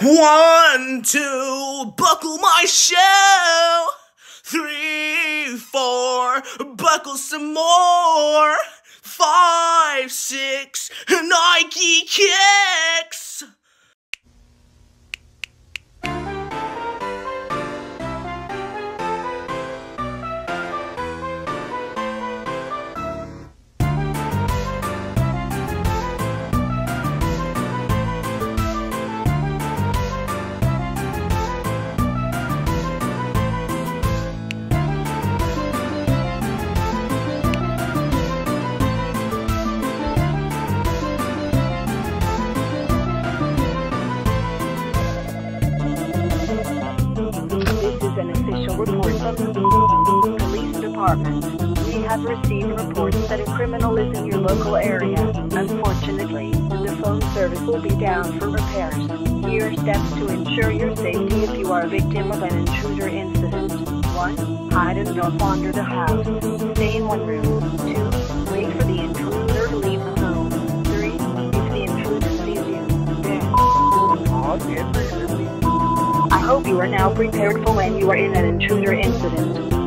One, two, buckle my shell. Three, four, buckle some more. Five, six, Nike kicks. Police department. We have received reports that a criminal is in your local area. Unfortunately, the phone service will be down for repairs. Here are steps to ensure your safety if you are a victim of an intruder incident. 1. Hide and don't wander the house. Stay in one room. 2. Wait for the intruder You are now prepared for when you are in an intruder incident.